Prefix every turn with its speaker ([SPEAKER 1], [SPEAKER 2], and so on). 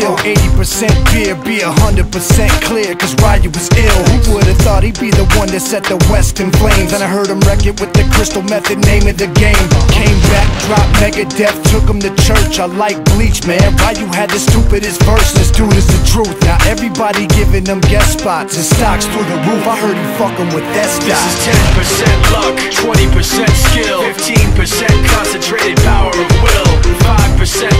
[SPEAKER 1] 20% 80% fear, be 100% clear, cause Ryu was ill. Who would've thought he'd be the one that set the West in flames? And I heard him wreck it with the crystal method, name of the game. Came back, dropped Megadeth, took him to church. I like Bleach, man. Ryu had the stupidest verse, this dude is the truth. Now everybody giving them guest spots and stocks through the roof. I heard he fucking with that
[SPEAKER 2] This is 10% luck, 20% skill, 15% concentrated power of will, 5%